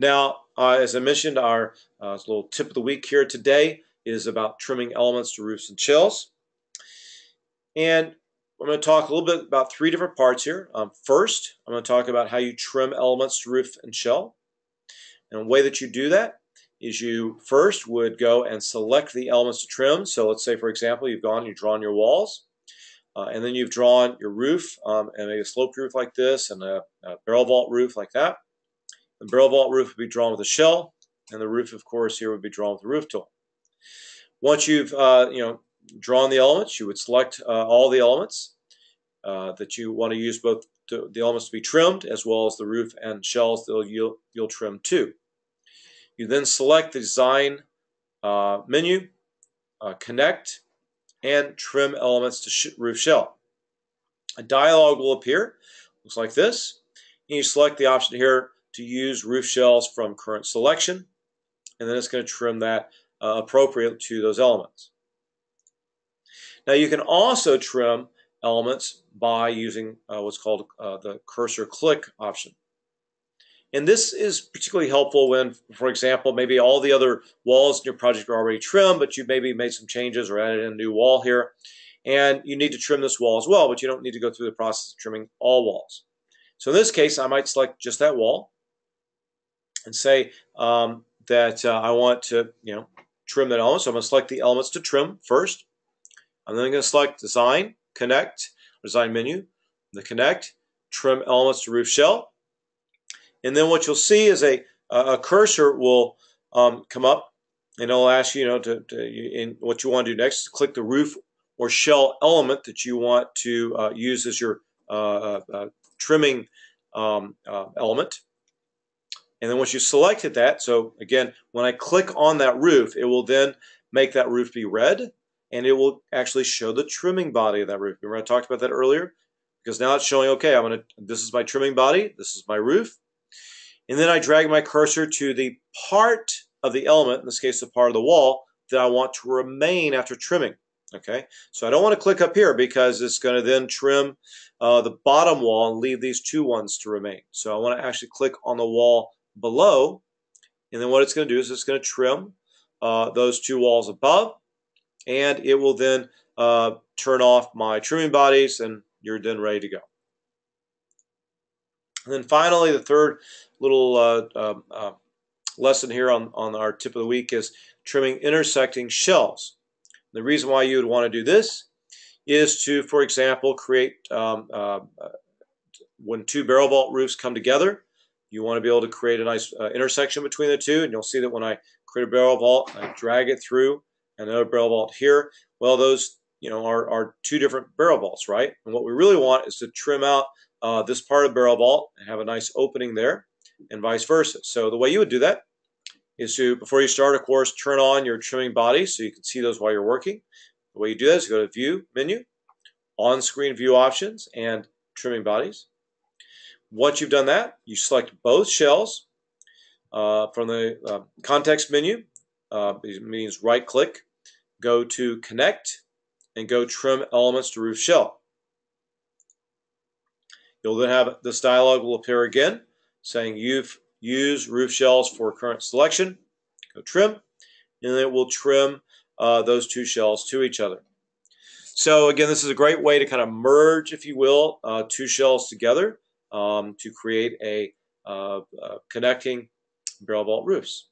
Now, uh, as I mentioned, our uh, little tip of the week here today is about trimming elements to roofs and shells. And I'm going to talk a little bit about three different parts here. Um, first, I'm going to talk about how you trim elements to roof and shell. And the way that you do that is you first would go and select the elements to trim. So let's say, for example, you've gone and you've drawn your walls. Uh, and then you've drawn your roof um, and a sloped roof like this and a, a, barrel vault roof like that. The barrel vault roof would be drawn with a shell, and the roof, of course, here would be drawn with a roof tool. Once you've uh, you know drawn the elements, you would select uh, all the elements uh, that you want to use both to, the elements to be trimmed as well as the roof and shells that you'll, you'll trim too. You then select the design uh, menu, uh, connect, and trim elements to sh roof shell. A dialog will appear, looks like this. And you select the option here to use roof shells from current selection, and then it's going to trim that uh, appropriate to those elements. Now you can also trim elements by using uh, what's called uh, the cursor click option. And this is particularly helpful when, for example, maybe all the other walls in your project are already trimmed, but you've maybe made some changes or added a new wall here. And you need to trim this wall as well, but you don't need to go through the process of trimming all walls. So in this case, I might select just that wall and say um, that uh, I want to, you know, trim that element. So I'm going to select the elements to trim first. I'm then going to select Design, Connect, Design Menu, the Connect, Trim Elements to Roof Shell. And then what you'll see is a, a cursor will um, come up and it'll ask you, you know, to, to in what you want to do next is click the roof or shell element that you want to uh, use as your uh, uh, uh trimming um, uh, element. And then once you selected that, so again, when I click on that roof, it will then make that roof be red and it will actually show the trimming body of that roof. Remember I talked about that earlier? Because now it's showing, okay, I'm gonna, this is my trimming body, this is my roof. And then I drag my cursor to the part of the element, in this case, the part of the wall, that I want to remain after trimming. Okay, so I don't want to click up here because it's going to then trim uh, the bottom wall and leave these two ones to remain. So I want to actually click on the wall below, and then what it's going to do is it's going to trim uh, those two walls above, and it will then uh, turn off my trimming bodies, and you're then ready to go. And then finally, the third little uh, um, uh, lesson here on, on our tip of the week is trimming intersecting shells. The reason why you would want to do this is to, for example, create um, uh, when two barrel vault roofs come together, you want to be able to create a nice uh, intersection between the two, and you'll see that when I create a barrel vault, I drag it through another barrel vault here. Well, those you know are, are two different barrel vaults, right? And what we really want is to trim out uh, this part of the barrel vault and have a nice opening there, and vice versa. So the way you would do that is to, before you start, of course, turn on your trimming bodies so you can see those while you're working. The way you do that is go to View menu, On-Screen View Options, and Trimming Bodies. Once you've done that, you select both shells uh, from the uh, context menu. Uh, it means right-click, go to Connect, and go Trim Elements to Roof Shell. You'll then have this dialog will appear again saying you've used roof shells for current selection. Go trim, and it will trim uh, those two shells to each other. So again, this is a great way to kind of merge, if you will, uh, two shells together um, to create a uh, uh connecting barrel vault roofs.